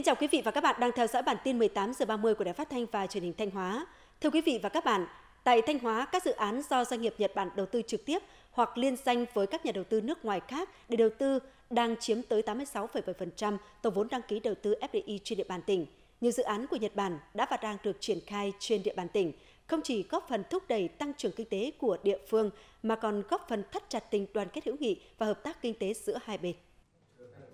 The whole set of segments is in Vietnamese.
Xin chào quý vị và các bạn đang theo dõi bản tin 18 giờ 30 của Đài Phát thanh và Truyền hình Thanh Hóa. Thưa quý vị và các bạn, tại Thanh Hóa, các dự án do doanh nghiệp Nhật Bản đầu tư trực tiếp hoặc liên danh với các nhà đầu tư nước ngoài khác để đầu tư đang chiếm tới 86,7% tổng vốn đăng ký đầu tư FDI trên địa bàn tỉnh. Nhiều dự án của Nhật Bản đã và đang được triển khai trên địa bàn tỉnh, không chỉ góp phần thúc đẩy tăng trưởng kinh tế của địa phương mà còn góp phần thắt chặt tình đoàn kết hữu nghị và hợp tác kinh tế giữa hai bên.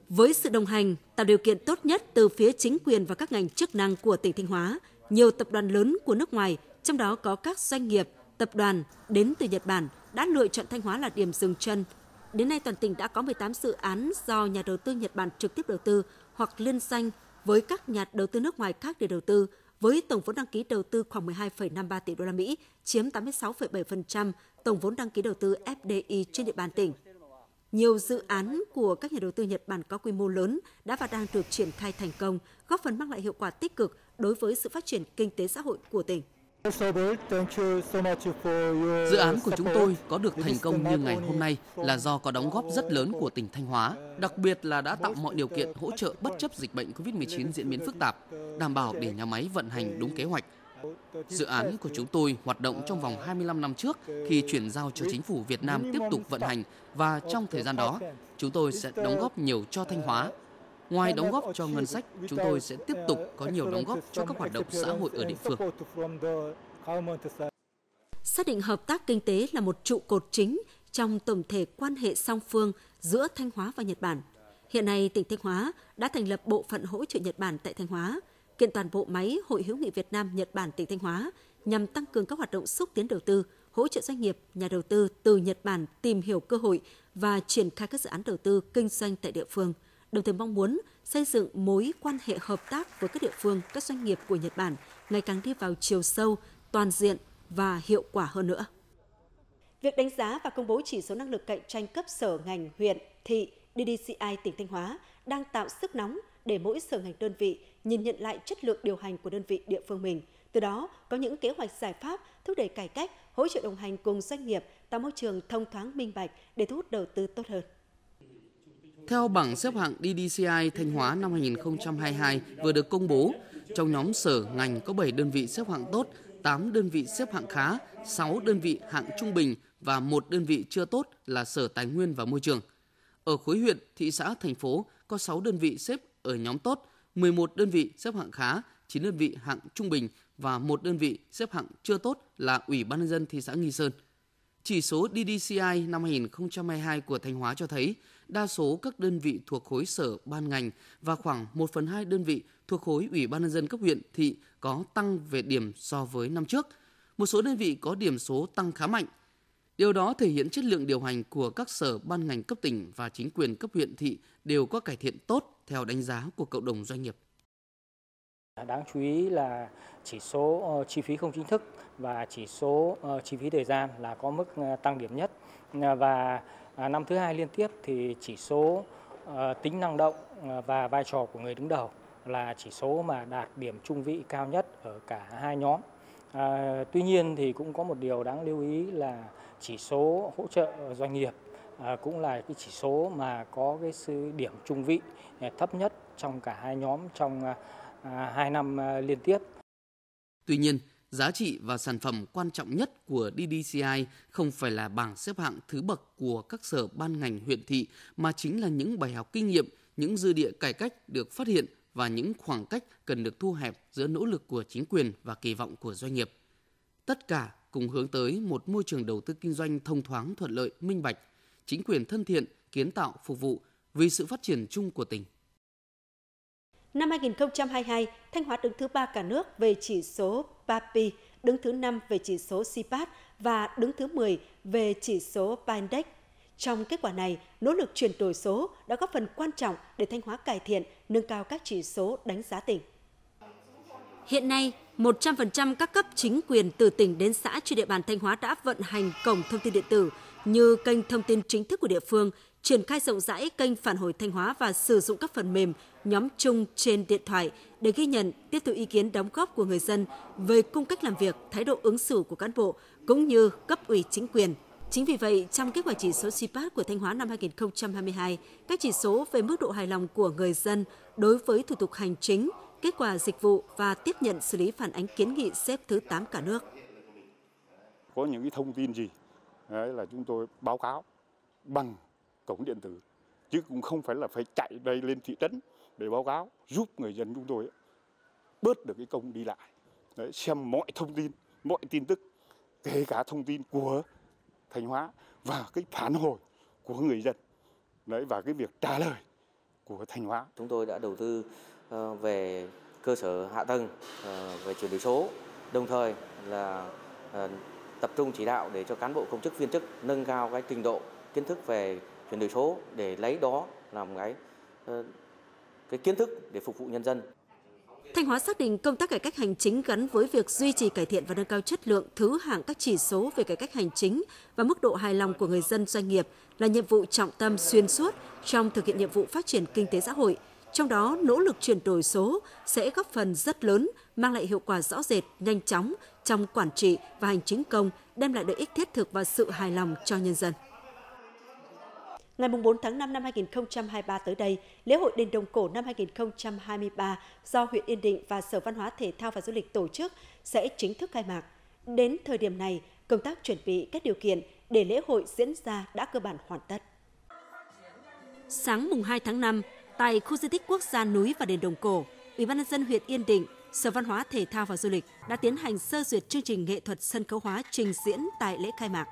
Với sự đồng hành, tạo điều kiện tốt nhất từ phía chính quyền và các ngành chức năng của tỉnh Thanh Hóa, nhiều tập đoàn lớn của nước ngoài, trong đó có các doanh nghiệp, tập đoàn đến từ Nhật Bản đã lựa chọn Thanh Hóa là điểm dừng chân. Đến nay toàn tỉnh đã có 18 dự án do nhà đầu tư Nhật Bản trực tiếp đầu tư hoặc liên danh với các nhà đầu tư nước ngoài khác để đầu tư, với tổng vốn đăng ký đầu tư khoảng 12,53 tỷ đô la Mỹ, chiếm 86,7% tổng vốn đăng ký đầu tư FDI trên địa bàn tỉnh. Nhiều dự án của các nhà đầu tư Nhật Bản có quy mô lớn đã và đang được triển khai thành công, góp phần mang lại hiệu quả tích cực đối với sự phát triển kinh tế xã hội của tỉnh. Dự án của chúng tôi có được thành công như ngày hôm nay là do có đóng góp rất lớn của tỉnh Thanh Hóa, đặc biệt là đã tạo mọi điều kiện hỗ trợ bất chấp dịch bệnh COVID-19 diễn biến phức tạp, đảm bảo để nhà máy vận hành đúng kế hoạch. Dự án của chúng tôi hoạt động trong vòng 25 năm trước khi chuyển giao cho chính phủ Việt Nam tiếp tục vận hành và trong thời gian đó, chúng tôi sẽ đóng góp nhiều cho Thanh Hóa. Ngoài đóng góp cho ngân sách, chúng tôi sẽ tiếp tục có nhiều đóng góp cho các hoạt động xã hội ở địa phương. Xác định hợp tác kinh tế là một trụ cột chính trong tổng thể quan hệ song phương giữa Thanh Hóa và Nhật Bản. Hiện nay, tỉnh Thanh Hóa đã thành lập bộ phận hỗ trợ Nhật Bản tại Thanh Hóa, kiện toàn bộ máy Hội hữu nghị Việt Nam Nhật Bản tỉnh Thanh Hóa nhằm tăng cường các hoạt động xúc tiến đầu tư, hỗ trợ doanh nghiệp, nhà đầu tư từ Nhật Bản tìm hiểu cơ hội và triển khai các dự án đầu tư kinh doanh tại địa phương. Đồng thời mong muốn xây dựng mối quan hệ hợp tác với các địa phương, các doanh nghiệp của Nhật Bản ngày càng đi vào chiều sâu, toàn diện và hiệu quả hơn nữa. Việc đánh giá và công bố chỉ số năng lực cạnh tranh cấp sở ngành huyện, thị, DDCI tỉnh Thanh Hóa đang tạo sức nóng để mỗi sở ngành đơn vị nhìn nhận lại chất lượng điều hành của đơn vị địa phương mình. Từ đó, có những kế hoạch giải pháp thúc đẩy cải cách, hỗ trợ đồng hành cùng doanh nghiệp, tạo môi trường thông thoáng minh bạch để thu hút đầu tư tốt hơn. Theo bảng xếp hạng DDCI Thanh Hóa năm 2022 vừa được công bố, trong nhóm sở ngành có 7 đơn vị xếp hạng tốt, 8 đơn vị xếp hạng khá, 6 đơn vị hạng trung bình và một đơn vị chưa tốt là Sở Tài nguyên và Môi trường. Ở khối huyện, thị xã, thành phố có 6 đơn vị xếp ở nhóm tốt, 11 đơn vị xếp hạng khá, 9 đơn vị hạng trung bình và một đơn vị xếp hạng chưa tốt là Ủy ban nhân dân thị xã Nghi Sơn. Chỉ số DDCI năm 2022 của Thanh Hóa cho thấy đa số các đơn vị thuộc khối sở ban ngành và khoảng 1 phần 2 đơn vị thuộc khối Ủy ban nhân dân cấp huyện thị có tăng về điểm so với năm trước. Một số đơn vị có điểm số tăng khá mạnh. Điều đó thể hiện chất lượng điều hành của các sở ban ngành cấp tỉnh và chính quyền cấp huyện thị đều có cải thiện tốt theo đánh giá của cộng đồng doanh nghiệp. Đáng chú ý là chỉ số ờ, chi phí không chính thức và chỉ số ờ, chi phí thời gian là có mức ờ, tăng điểm nhất và à, năm thứ hai liên tiếp thì chỉ số tính năng động và vai trò của người đứng đầu là chỉ số mà đạt điểm trung vị cao nhất ở cả hai nhóm. À, tuy nhiên thì cũng có một điều đáng lưu ý là chỉ số hỗ trợ doanh nghiệp à, cũng là cái chỉ số mà có cái sự điểm trung vị à, thấp nhất trong cả hai nhóm trong à, à, hai năm à, liên tiếp. Tuy nhiên, giá trị và sản phẩm quan trọng nhất của DDCI không phải là bảng xếp hạng thứ bậc của các sở ban ngành huyện thị mà chính là những bài học kinh nghiệm, những dư địa cải cách được phát hiện và những khoảng cách cần được thu hẹp giữa nỗ lực của chính quyền và kỳ vọng của doanh nghiệp. Tất cả cùng hướng tới một môi trường đầu tư kinh doanh thông thoáng thuận lợi, minh bạch, chính quyền thân thiện, kiến tạo phục vụ vì sự phát triển chung của tỉnh. Năm 2022, Thanh Hóa đứng thứ ba cả nước về chỉ số PAPI, đứng thứ 5 về chỉ số CPAT và đứng thứ 10 về chỉ số Pindex. Trong kết quả này, nỗ lực chuyển đổi số đã góp phần quan trọng để Thanh Hóa cải thiện, nâng cao các chỉ số đánh giá tỉnh. Hiện nay, 100% các cấp chính quyền từ tỉnh đến xã trên địa bàn Thanh Hóa đã vận hành cổng thông tin điện tử như kênh thông tin chính thức của địa phương, triển khai rộng rãi kênh phản hồi Thanh Hóa và sử dụng các phần mềm, nhóm chung trên điện thoại để ghi nhận, tiếp thu ý kiến đóng góp của người dân về cung cách làm việc, thái độ ứng xử của cán bộ cũng như cấp ủy chính quyền. Chính vì vậy, trong kết quả chỉ số CPAT của Thanh Hóa năm 2022, các chỉ số về mức độ hài lòng của người dân đối với thủ tục hành chính, kết quả dịch vụ và tiếp nhận xử lý phản ánh kiến nghị xếp thứ 8 cả nước. Có những cái thông tin gì đấy là chúng tôi báo cáo bằng cổng điện tử chứ cũng không phải là phải chạy đây lên thị trấn để báo cáo giúp người dân chúng tôi bớt được cái công đi lại đấy, xem mọi thông tin mọi tin tức kể cả thông tin của Thanh Hóa và cái phản hồi của người dân đấy và cái việc trả lời của Thanh Hóa. Chúng tôi đã đầu tư ờ, về cơ sở hạ tầng ờ, về chuyển đổi số, đồng thời là ờ, tập trung chỉ đạo để cho cán bộ công chức viên chức nâng cao cái trình độ kiến thức về chuyển đổi số để lấy đó làm cái cái kiến thức để phục vụ nhân dân. Thanh Hóa xác định công tác cải cách hành chính gắn với việc duy trì cải thiện và nâng cao chất lượng thứ hạng các chỉ số về cải cách hành chính và mức độ hài lòng của người dân doanh nghiệp là nhiệm vụ trọng tâm xuyên suốt trong thực hiện nhiệm vụ phát triển kinh tế xã hội. Trong đó, nỗ lực chuyển đổi số sẽ góp phần rất lớn, mang lại hiệu quả rõ rệt, nhanh chóng trong quản trị và hành chính công, đem lại lợi ích thiết thực và sự hài lòng cho nhân dân. Ngày 4 tháng 5 năm 2023 tới đây, lễ hội đền Đồng Cổ năm 2023 do huyện Yên Định và Sở Văn hóa Thể thao và Du lịch tổ chức sẽ chính thức khai mạc. Đến thời điểm này, công tác chuẩn bị các điều kiện để lễ hội diễn ra đã cơ bản hoàn tất. Sáng mùng 2 tháng 5, tại khu di tích quốc gia núi và đền Đồng Cổ, Ủy ban nhân dân huyện Yên Định, Sở Văn hóa Thể thao và Du lịch đã tiến hành sơ duyệt chương trình nghệ thuật sân khấu hóa trình diễn tại lễ khai mạc.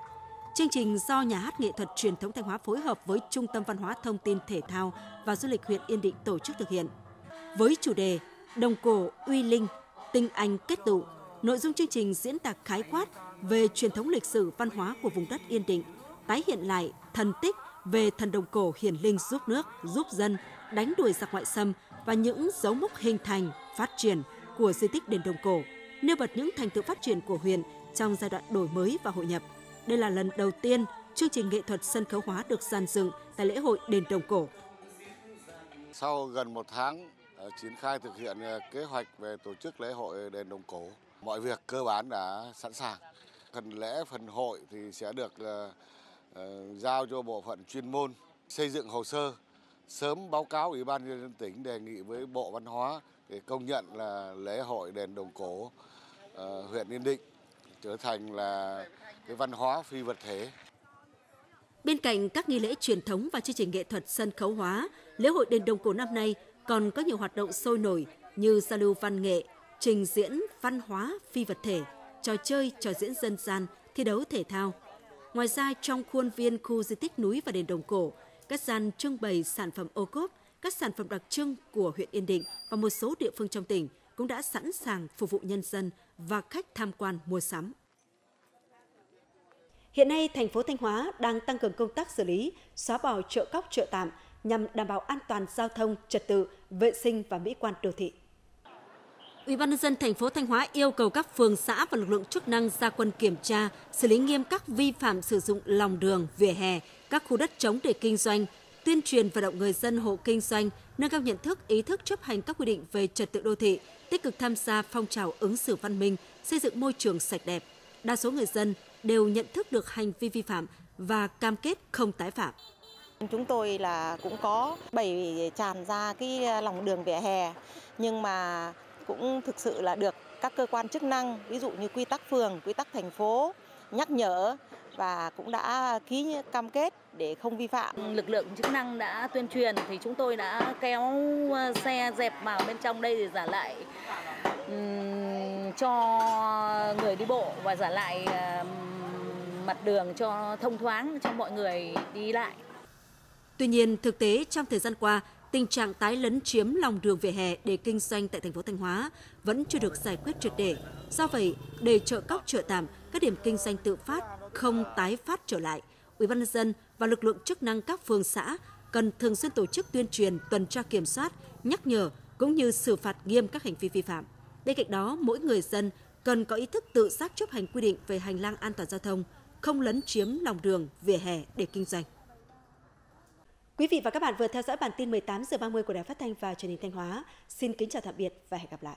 Chương trình do Nhà hát nghệ thuật truyền thống Thanh Hóa phối hợp với Trung tâm Văn hóa Thông tin Thể thao và Du lịch huyện Yên Định tổ chức thực hiện. Với chủ đề Đồng cổ uy linh, tinh anh kết tụ, nội dung chương trình diễn tả khái quát về truyền thống lịch sử văn hóa của vùng đất Yên Định, tái hiện lại thần tích về thần đồng cổ hiển linh giúp nước, giúp dân, đánh đuổi giặc ngoại xâm và những dấu mốc hình thành, phát triển của di tích đền Đồng Cổ, nêu bật những thành tựu phát triển của huyện trong giai đoạn đổi mới và hội nhập – đây là lần đầu tiên chương trình nghệ thuật sân khấu hóa được dàn dựng tại lễ hội đền Đồng Cổ. Sau gần một tháng ờ, triển khai thực hiện ờ, kế hoạch về tổ chức lễ hội đền Đồng Cổ, mọi việc cơ bản đã sẵn sàng. Phần lễ, phần hội thì sẽ được ờ, giao cho bộ phận chuyên môn xây dựng hồ sơ, sớm báo cáo Ủy ban nhân dân tỉnh đề nghị với Bộ Văn hóa để công nhận là lễ hội đền Đồng Cổ huyện Yên Định trở thành là cái văn hóa phi vật thể. Bên cạnh các nghi lễ truyền thống và chương trình nghệ thuật sân khấu hóa, lễ hội đền Đồng Cổ năm nay còn có nhiều hoạt động sôi nổi như giao lưu văn nghệ, trình diễn văn hóa phi vật thể, trò chơi, trò diễn dân gian, thi đấu thể thao. Ngoài ra, trong khuôn viên khu di tích núi và đền Đồng Cổ, các gian trưng bày sản phẩm ô cốp, các sản phẩm đặc trưng của huyện Yên Định và một số địa phương trong tỉnh cũng đã sẵn sàng phục vụ nhân dân và khách tham quan mua sắm. Hiện nay, thành phố Thanh Hóa đang tăng cường công tác xử lý, xóa bỏ chợ cóc chợ tạm nhằm đảm bảo an toàn giao thông, trật tự, vệ sinh và mỹ quan đô thị. Ủy ban nhân dân thành phố Thanh Hóa yêu cầu các phường xã và lực lượng chức năng ra quân kiểm tra, xử lý nghiêm các vi phạm sử dụng lòng đường, vỉa hè, các khu đất trống để kinh doanh, tuyên truyền vận động người dân hộ kinh doanh nâng cao nhận thức, ý thức chấp hành các quy định về trật tự đô thị, tích cực tham gia phong trào ứng xử văn minh, xây dựng môi trường sạch đẹp. Đa số người dân đều nhận thức được hành vi vi phạm và cam kết không tái phạm. Chúng tôi là cũng có bày tràn ra cái lòng đường vỉa hè nhưng mà cũng thực sự là được các cơ quan chức năng ví dụ như quy tắc phường, quy tắc thành phố nhắc nhở và cũng đã ký cam kết để không vi phạm. Lực lượng chức năng đã tuyên truyền thì chúng tôi đã kéo xe dẹp vào bên trong đây để giả lại cho người đi bộ và giả lại mặt đường cho thông thoáng cho mọi người đi lại. Tuy nhiên, thực tế trong thời gian qua, tình trạng tái lấn chiếm lòng đường vỉa hè để kinh doanh tại thành phố Thanh Hóa vẫn chưa được giải quyết triệt để. Do vậy, để chợ cóc chợ tạm, các điểm kinh doanh tự phát không tái phát trở lại, Ủy ban nhân dân và lực lượng chức năng các phường xã cần thường xuyên tổ chức tuyên truyền, tuần tra kiểm soát, nhắc nhở cũng như xử phạt nghiêm các hành vi vi phạm. Bên cạnh đó, mỗi người dân cần có ý thức tự giác chấp hành quy định về hành lang an toàn giao thông, không lấn chiếm lòng đường, vỉa hè để kinh doanh. Quý vị và các bạn vừa theo dõi bản tin 18 giờ 30 của Đài Phát thanh và Truyền hình Thanh Hóa. Xin kính chào tạm biệt và hẹn gặp lại.